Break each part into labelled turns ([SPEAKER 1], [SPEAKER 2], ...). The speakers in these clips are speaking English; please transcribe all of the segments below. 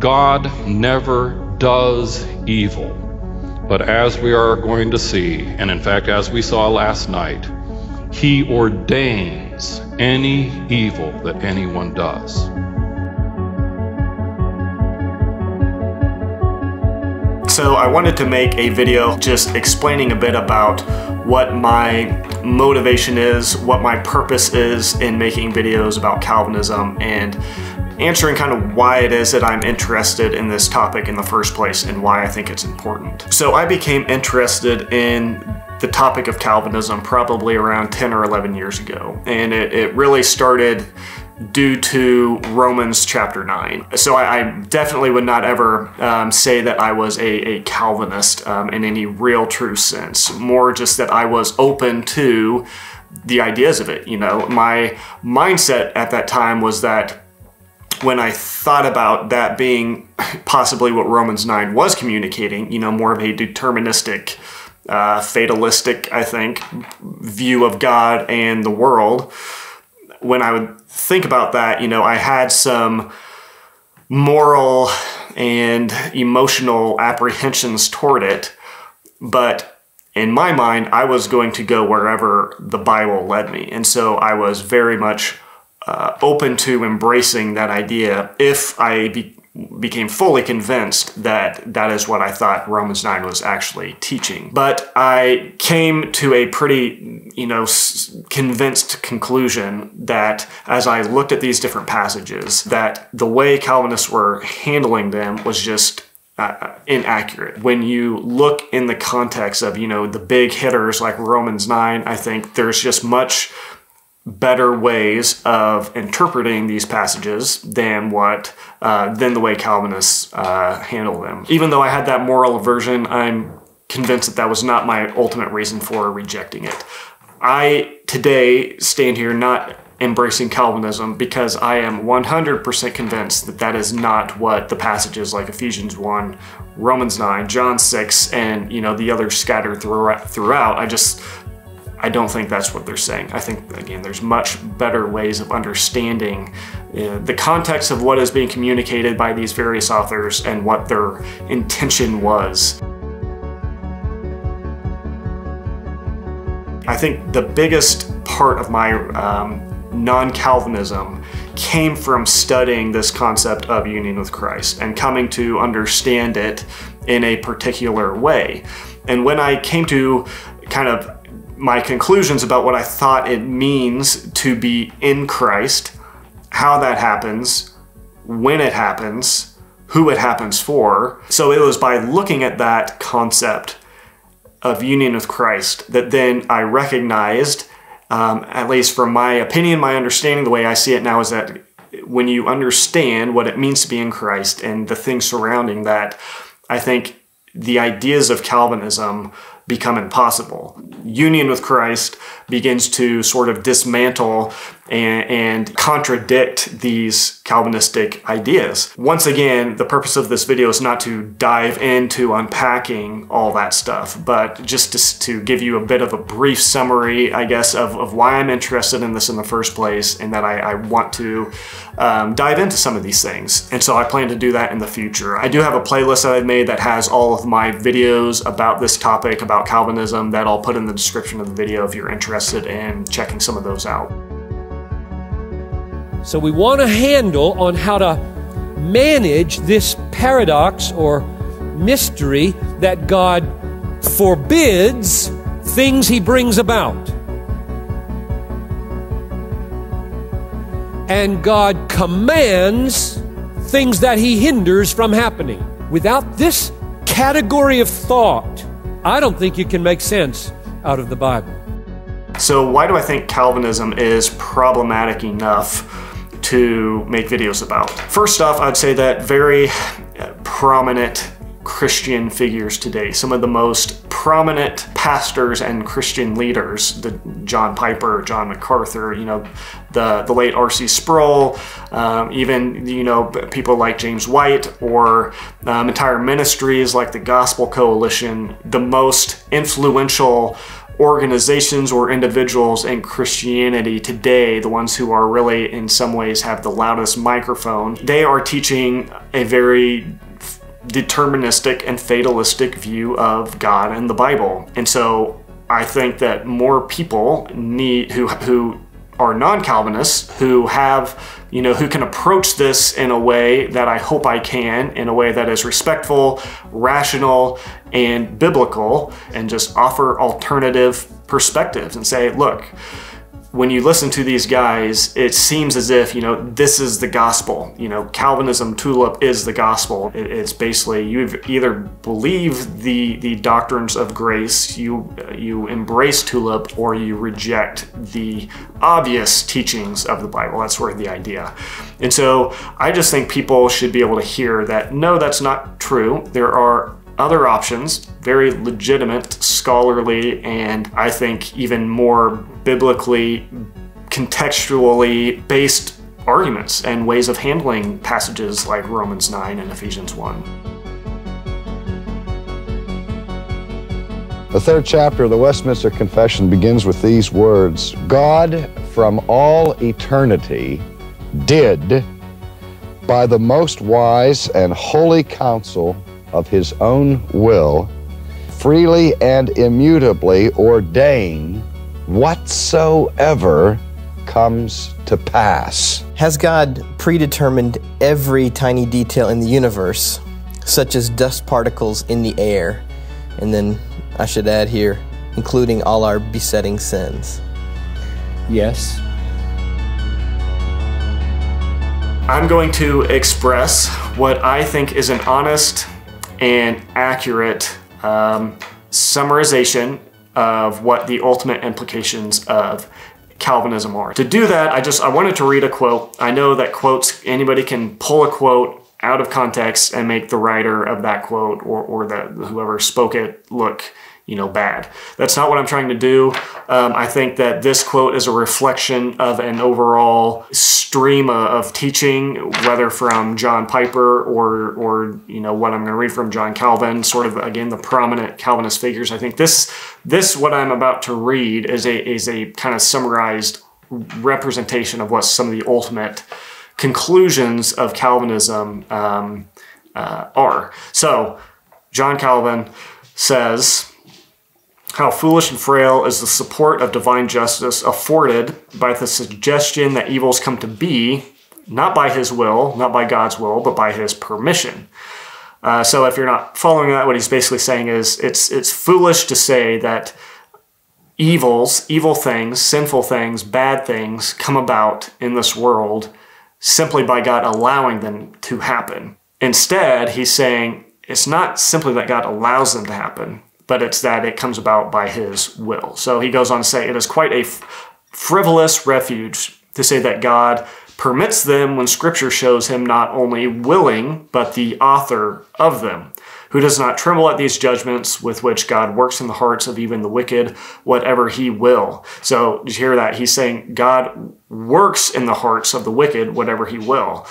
[SPEAKER 1] God never does evil. But as we are going to see, and in fact, as we saw last night, He ordains any evil that anyone does.
[SPEAKER 2] So I wanted to make a video just explaining a bit about what my motivation is, what my purpose is in making videos about Calvinism, and answering kind of why it is that I'm interested in this topic in the first place and why I think it's important. So I became interested in the topic of Calvinism probably around 10 or 11 years ago. And it, it really started due to Romans chapter 9. So I, I definitely would not ever um, say that I was a, a Calvinist um, in any real true sense. More just that I was open to the ideas of it. You know, my mindset at that time was that when I thought about that being possibly what Romans 9 was communicating, you know, more of a deterministic, uh, fatalistic, I think, view of God and the world, when I would think about that, you know, I had some moral and emotional apprehensions toward it, but in my mind, I was going to go wherever the Bible led me. And so I was very much uh, open to embracing that idea if I be, became fully convinced that that is what I thought Romans 9 was actually teaching. But I came to a pretty, you know, convinced conclusion that as I looked at these different passages, that the way Calvinists were handling them was just uh, inaccurate. When you look in the context of, you know, the big hitters like Romans 9, I think there's just much better ways of interpreting these passages than what uh, than the way Calvinists uh, handle them. Even though I had that moral aversion, I'm convinced that that was not my ultimate reason for rejecting it. I today stand here not embracing Calvinism because I am 100% convinced that that is not what the passages like Ephesians 1, Romans 9, John 6, and you know the others scattered throughout. I just I don't think that's what they're saying. I think, again, there's much better ways of understanding uh, the context of what is being communicated by these various authors and what their intention was. I think the biggest part of my um, non Calvinism came from studying this concept of union with Christ and coming to understand it in a particular way. And when I came to kind of my conclusions about what I thought it means to be in Christ, how that happens, when it happens, who it happens for. So it was by looking at that concept of union with Christ that then I recognized, um, at least from my opinion, my understanding, the way I see it now is that when you understand what it means to be in Christ and the things surrounding that, I think the ideas of Calvinism become impossible. Union with Christ begins to sort of dismantle and, and, contradict these Calvinistic ideas. Once again, the purpose of this video is not to dive into unpacking all that stuff, but just to, to give you a bit of a brief summary, I guess, of, of why I'm interested in this in the first place and that I, I want to um, dive into some of these things. And so I plan to do that in the future. I do have a playlist that I've made that has all of my videos about this topic, about Calvinism, that I'll put in the description of the video if you're interested in checking some of those out.
[SPEAKER 3] So we want a handle on how to manage this paradox or mystery that God forbids things he brings about. And God commands things that he hinders from happening. Without this category of thought, I don't think you can make sense out of the Bible.
[SPEAKER 2] So, why do I think Calvinism is problematic enough to make videos about. First off, I'd say that very prominent Christian figures today, some of the most prominent pastors and Christian leaders, the John Piper, John MacArthur, you know, the, the late R.C. Sproul, um, even, you know, people like James White or um, entire ministries like the Gospel Coalition, the most influential organizations or individuals in Christianity today, the ones who are really in some ways have the loudest microphone, they are teaching a very deterministic and fatalistic view of God and the Bible. And so I think that more people need who who are non-Calvinists who have you know who can approach this in a way that I hope I can in a way that is respectful, rational, and biblical and just offer alternative perspectives and say, look, when you listen to these guys, it seems as if, you know, this is the gospel. You know, Calvinism, tulip is the gospel. It's basically you either believe the the doctrines of grace, you you embrace tulip, or you reject the obvious teachings of the Bible. That's sort of the idea. And so I just think people should be able to hear that no, that's not true. There are other options, very legitimate, scholarly, and I think even more biblically, contextually based arguments and ways of handling passages like Romans 9 and Ephesians 1.
[SPEAKER 4] The third chapter of the Westminster Confession begins with these words God from all eternity did, by the most wise and holy counsel of his own will, freely and immutably ordain whatsoever comes to pass.
[SPEAKER 5] Has God predetermined every tiny detail in the universe, such as dust particles in the air? And then I should add here, including all our besetting sins.
[SPEAKER 3] Yes.
[SPEAKER 2] I'm going to express what I think is an honest and accurate um, summarization of what the ultimate implications of Calvinism are. To do that, I just I wanted to read a quote. I know that quotes anybody can pull a quote out of context and make the writer of that quote or, or the whoever spoke it look you know, bad. That's not what I'm trying to do. Um, I think that this quote is a reflection of an overall stream of teaching, whether from John Piper or, or you know, what I'm going to read from John Calvin, sort of again the prominent Calvinist figures. I think this, this what I'm about to read is a is a kind of summarized representation of what some of the ultimate conclusions of Calvinism um, uh, are. So, John Calvin says how foolish and frail is the support of divine justice afforded by the suggestion that evils come to be, not by his will, not by God's will, but by his permission. Uh, so if you're not following that, what he's basically saying is it's it's foolish to say that evils, evil things, sinful things, bad things come about in this world simply by God allowing them to happen. Instead, he's saying it's not simply that God allows them to happen, but it's that it comes about by his will. So he goes on to say, It is quite a frivolous refuge to say that God permits them when Scripture shows him not only willing, but the author of them, who does not tremble at these judgments with which God works in the hearts of even the wicked, whatever he will. So, did you hear that? He's saying God works in the hearts of the wicked, whatever he will,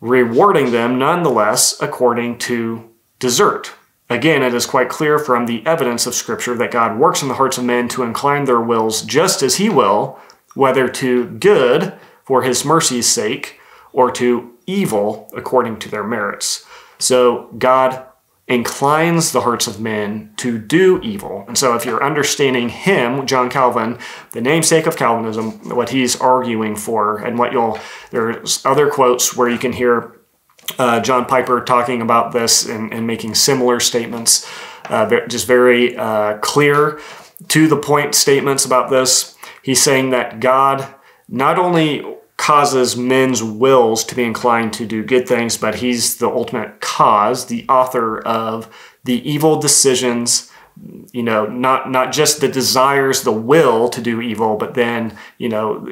[SPEAKER 2] rewarding them nonetheless according to desert. Again, it is quite clear from the evidence of Scripture that God works in the hearts of men to incline their wills just as He will, whether to good for His mercy's sake or to evil according to their merits. So God inclines the hearts of men to do evil. And so if you're understanding him, John Calvin, the namesake of Calvinism, what he's arguing for and what you'll there's other quotes where you can hear uh, John Piper talking about this and, and making similar statements, uh, just very uh, clear, to the point statements about this. He's saying that God not only causes men's wills to be inclined to do good things, but he's the ultimate cause, the author of the evil decisions you know not not just the desires the will to do evil but then you know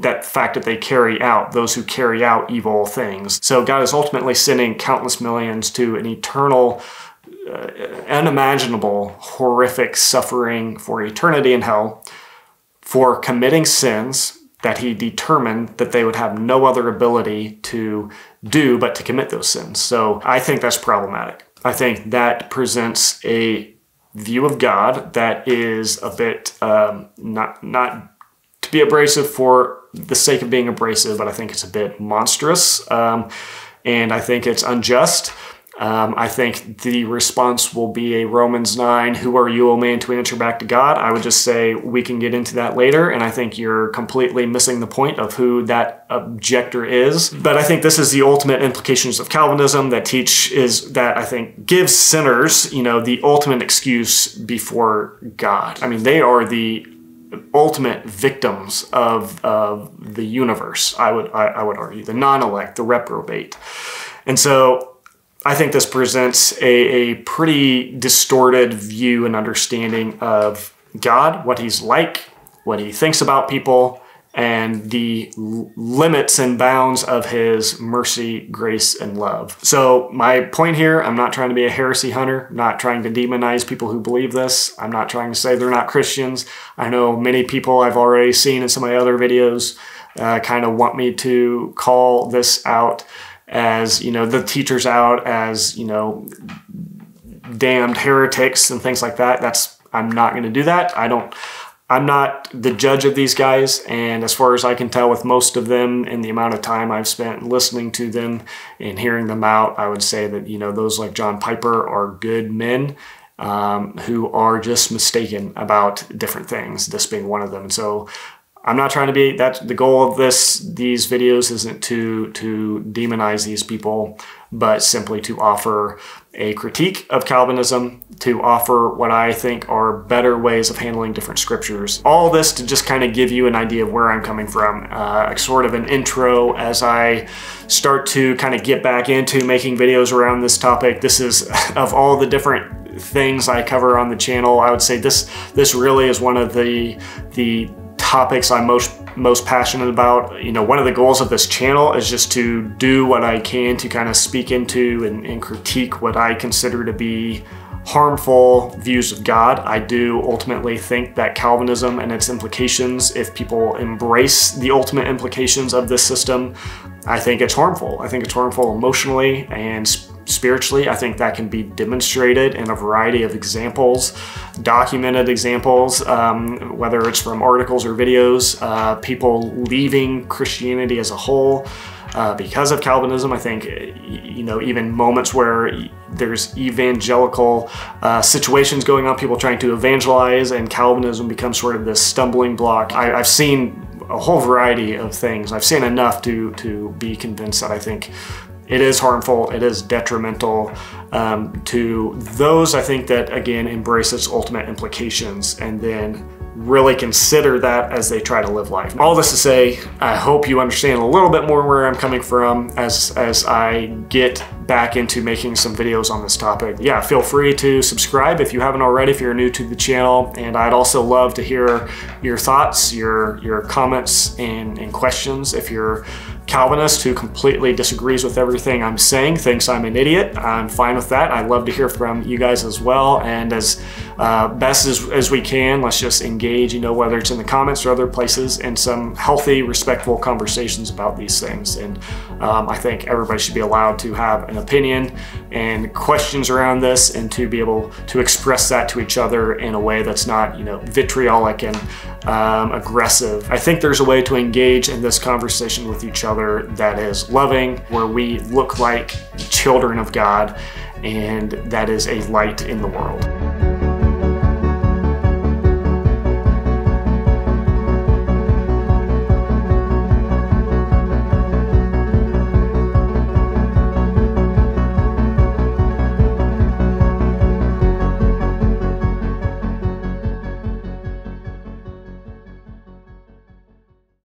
[SPEAKER 2] that fact that they carry out those who carry out evil things. So god is ultimately sending countless millions to an eternal uh, unimaginable horrific suffering for eternity in hell for committing sins that he determined that they would have no other ability to do but to commit those sins. So i think that's problematic. I think that presents a view of God that is a bit um, not not to be abrasive for the sake of being abrasive, but I think it's a bit monstrous, um, and I think it's unjust. Um, I think the response will be a Romans 9, who are you, O man, to answer back to God? I would just say we can get into that later, and I think you're completely missing the point of who that objector is. But I think this is the ultimate implications of Calvinism that teach is that I think gives sinners, you know, the ultimate excuse before God. I mean, they are the ultimate victims of, of the universe, I would, I, I would argue, the non-elect, the reprobate. And so I think this presents a, a pretty distorted view and understanding of God, what he's like, what he thinks about people, and the limits and bounds of his mercy, grace, and love. So, my point here I'm not trying to be a heresy hunter, I'm not trying to demonize people who believe this. I'm not trying to say they're not Christians. I know many people I've already seen in some of my other videos uh, kind of want me to call this out as you know the teachers out as you know damned heretics and things like that. That's i'm not going to do that. I don't i'm not the judge of these guys. And as far as i can tell with most of them and the amount of time i've spent listening to them and hearing them out i would say that you know those like john piper are good men um, who are just mistaken about different things this being one of them. And so I'm not trying to be that the goal of this these videos isn't to to demonize these people, but simply to offer a critique of Calvinism, to offer what I think are better ways of handling different scriptures. All this to just kind of give you an idea of where I'm coming from, uh, sort of an intro as I start to kind of get back into making videos around this topic. This is of all the different things I cover on the channel, I would say this this really is one of the the topics I'm most most passionate about. You know, one of the goals of this channel is just to do what I can to kind of speak into and, and critique what I consider to be harmful views of God. I do ultimately think that Calvinism and its implications, if people embrace the ultimate implications of this system, I think it's harmful. I think it's harmful emotionally and spiritually. I think that can be demonstrated in a variety of examples, documented examples, um, whether it's from articles or videos, uh, people leaving Christianity as a whole. Uh, because of Calvinism, I think, you know, even moments where there's evangelical uh, situations going on, people trying to evangelize, and Calvinism becomes sort of this stumbling block. I, I've seen a whole variety of things. I've seen enough to to be convinced that I think it is harmful, it is detrimental um, to those, I think, that again embrace its ultimate implications and then really consider that as they try to live life. All this to say, I hope you understand a little bit more where I'm coming from as, as I get back into making some videos on this topic. Yeah, feel free to subscribe if you haven't already, if you're new to the channel. And I'd also love to hear your thoughts, your, your comments and, and questions. If you're Calvinist who completely disagrees with everything I'm saying, thinks I'm an idiot. I'm fine with that. I'd love to hear from you guys as well. And as uh, best as, as we can, let's just engage, you know, whether it's in the comments or other places, in some healthy, respectful conversations about these things. And um, I think everybody should be allowed to have an opinion and questions around this and to be able to express that to each other in a way that's not, you know, vitriolic and um, aggressive. I think there's a way to engage in this conversation with each other that is loving, where we look like children of God, and that is a light in the world.